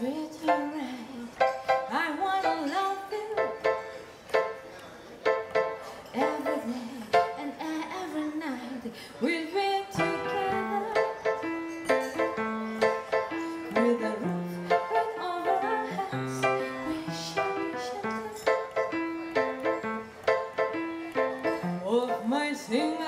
We've been together With a roof over our heads We share shelter my singing.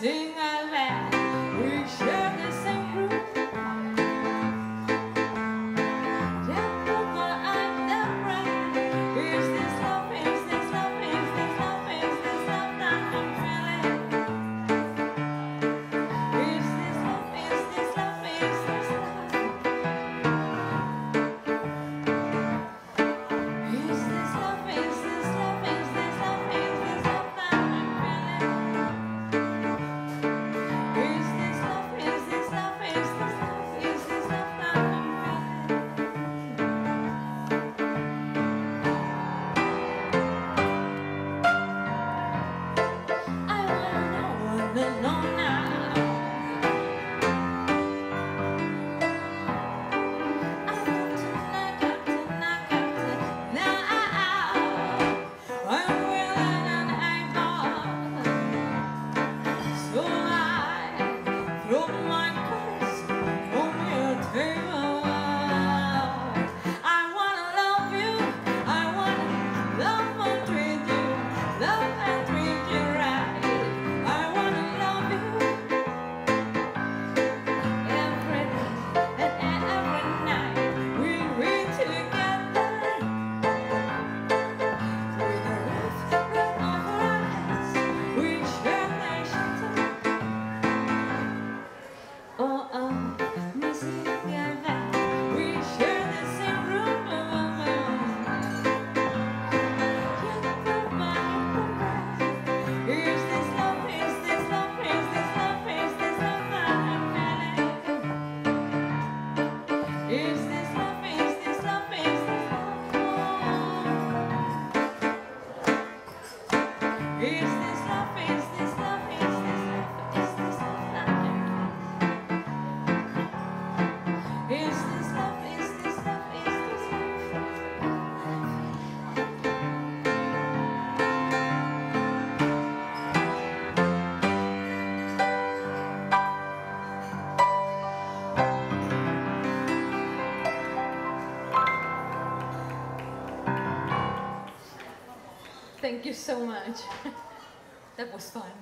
Sing Thank you so much. that was fun.